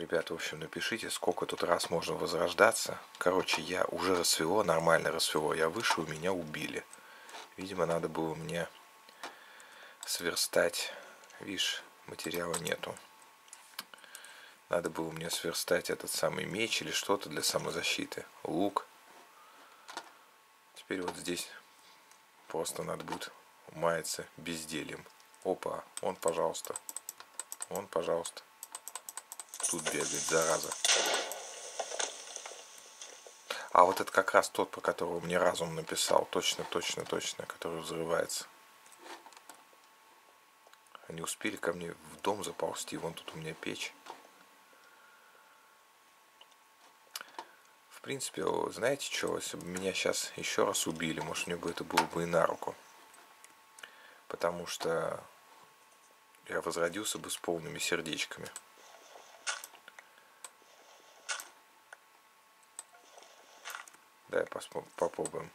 Ребята, в общем, напишите, сколько тут раз можно возрождаться. Короче, я уже рассвело, нормально рассвело. Я вышел, меня убили. Видимо, надо было мне сверстать. Видишь, материала нету. Надо было мне сверстать этот самый меч или что-то для самозащиты. Лук. Теперь вот здесь просто надо будет маяться бездельем. Опа, он, пожалуйста. Он, пожалуйста тут бегает, зараза. А вот это как раз тот, по которому мне разум написал. Точно, точно, точно, который взрывается. Они успели ко мне в дом заползти. Вон тут у меня печь. В принципе, знаете что, если бы меня сейчас еще раз убили, может мне бы это было бы и на руку. Потому что я возродился бы с полными сердечками. Давай попробуем.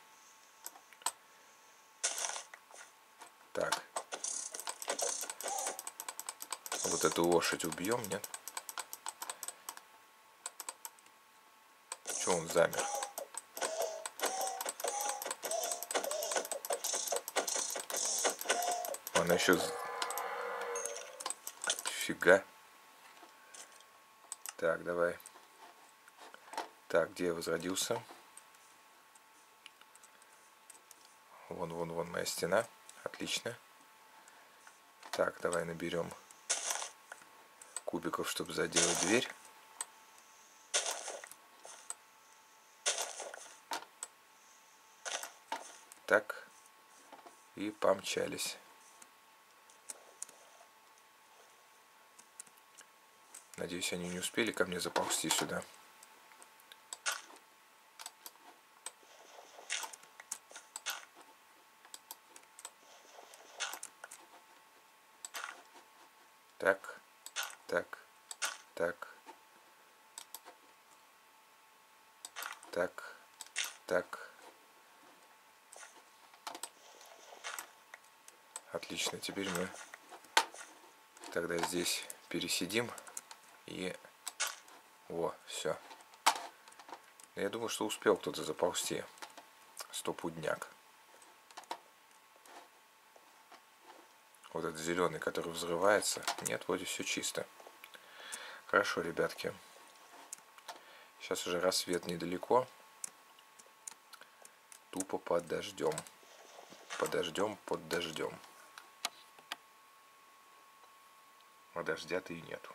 Так. Вот эту лошадь убьем, нет? Че он замер? Она еще... Фига. Так, давай. Так, где я возродился? Вон, вон, вон моя стена. Отлично. Так, давай наберем кубиков, чтобы заделать дверь. Так. И помчались. Надеюсь, они не успели ко мне заползти сюда. Так, так, так, так, так. Отлично, теперь мы тогда здесь пересидим и... О, все. Я думаю, что успел кто-то заползти. Стопудняк. Вот этот зеленый, который взрывается. Нет, вроде все чисто. Хорошо, ребятки. Сейчас уже рассвет недалеко. Тупо под дождем. Подождем под дождем. А дождя-то и нету.